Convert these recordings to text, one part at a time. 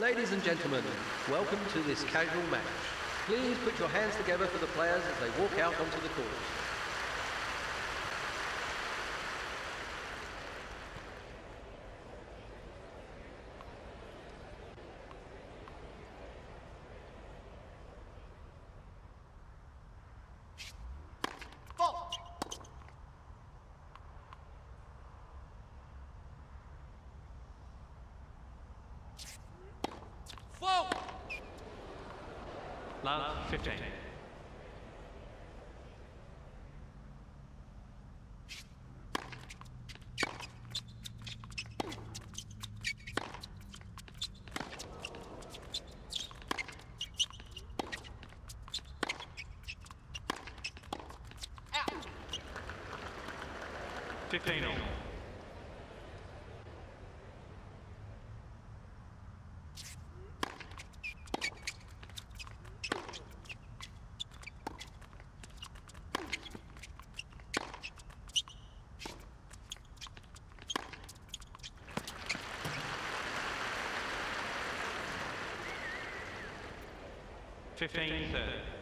Ladies and gentlemen, welcome to this casual match. Please put your hands together for the players as they walk out onto the court. Love 15. Fifteen all. 15 30.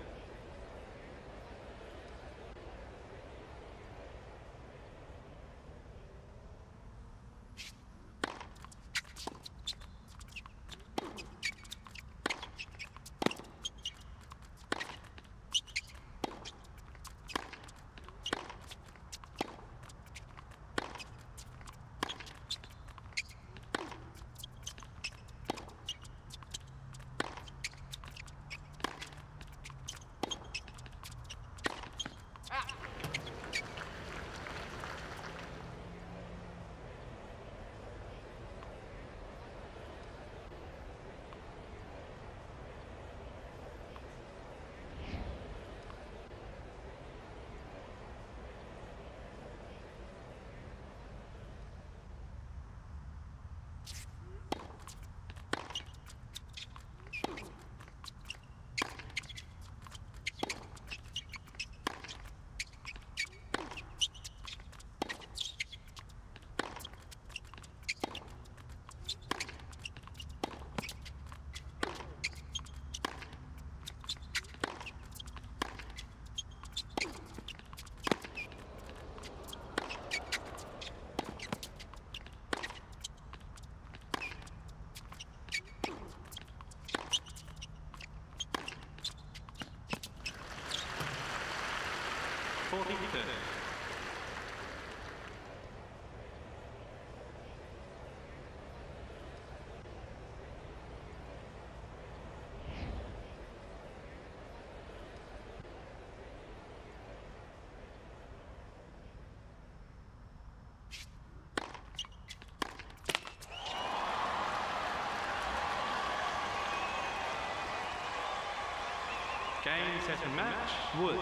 Game, set, and match, Wood.